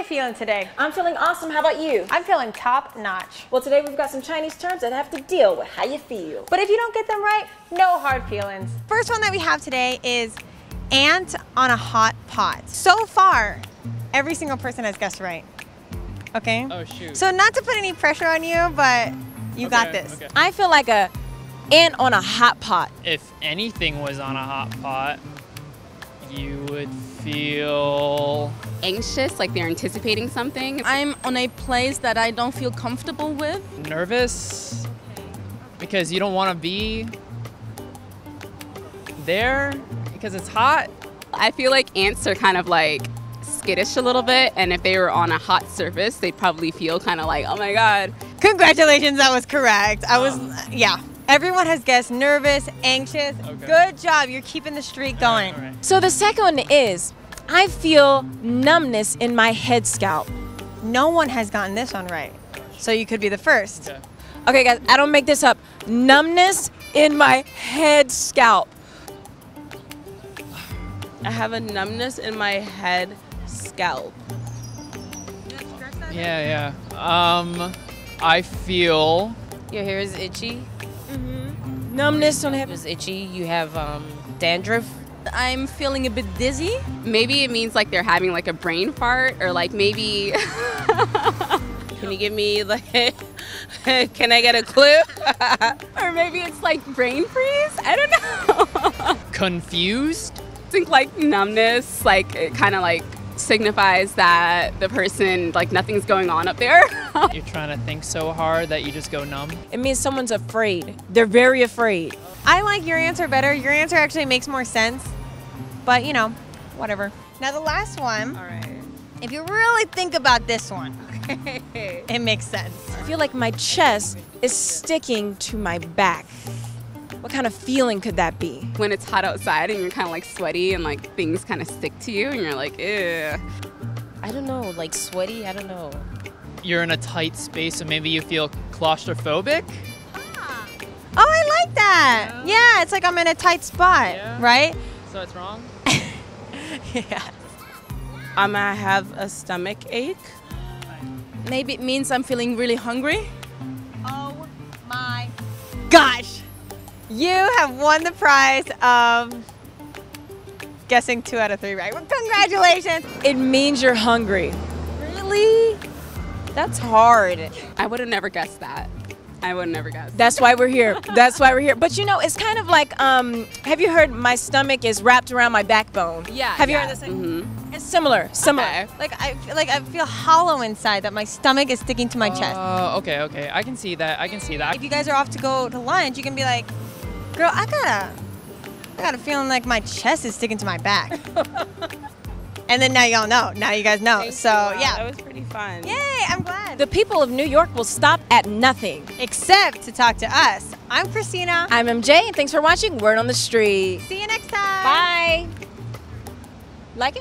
you feeling today? I'm feeling awesome. How about you? I'm feeling top notch. Well, today we've got some Chinese terms that have to deal with how you feel. But if you don't get them right, no hard feelings. First one that we have today is ant on a hot pot. So far, every single person has guessed right. Okay? Oh shoot. So not to put any pressure on you, but you got this. okay. I feel like a ant on a hot pot. if anything was on a hot pot, you would feel anxious, like they're anticipating something. I'm on a place that I don't feel comfortable with. nervous because you don't want to be there because it's hot. I feel like ants are kind of like skittish a little bit, and if they were on a hot surface, they'd probably feel kind of like, oh my god. Congratulations, that was correct. I was, yeah. Everyone has guessed nervous, anxious. Okay. Good job. You're keeping the streak going. All right. So the second one is I feel numbness in my head scalp. No one has gotten this one right. So you could be the first. Okay. Okay, guys, I don't make this up. Numbness in my head scalp. I have a numbness in my head scalp. Yeah, yeah. Um, I feel Your hair is itchy. Numbness on the It head. was itchy. You have um, dandruff. I'm feeling a bit dizzy. Maybe it means like they're having like a brain fart, or like maybe Can you give me like? Can I get a clue? or maybe it's like brain freeze. I don't know. confused. I think like numbness, like it kind of like signifies that the person like nothing's going on up there. You're trying to think so hard that you just go numb. It means someone's afraid. They're very afraid. I like your answer better. Your answer actually makes more sense. But, you know, whatever. Now, the last one, All right. if you really think about this one, it makes sense. I feel like my chest is sticking to my back. What kind of feeling could that be? when it's hot outside and you're kind of like sweaty and like things kind of stick to you and you're like, ew. I don't know. Like sweaty. I don't know. You're in a tight space, so maybe you feel claustrophobic. Ah. Oh, I like that. Yeah, it's like I'm in a tight spot, Yeah. right? So it's wrong. yeah. Am I might have a stomach ache. Maybe it means I'm feeling really hungry. Oh my gosh. You have won the prize of guessing two out of three right. Well, congratulations. It means you're hungry. Really? That's hard. I would have never guessed that. I would have never guessed. That's why we're here. That's why we're here. But you know, it's kind of like um have you heard my stomach is wrapped around my backbone? Yeah, Have you yeah. heard this? Mhm. It's similar. Similar. Okay. Like I feel like I feel hollow inside that my stomach is sticking to my chest. Uh, okay, okay. I can see that. I can see that. If you guys are off to go to lunch, you can be like, "Girl, I gotta, I got a feeling like my chest is sticking to my back." and then now y'all know. Now you guys know. Thank so you. Wow, yeah. That was pretty fun. Yay! I'm glad. The people of New York will stop at nothing. Except to talk to us. I'm Christina. I'm MJ, and thanks for watching Word on the Street. See you next time. Bye. Like it?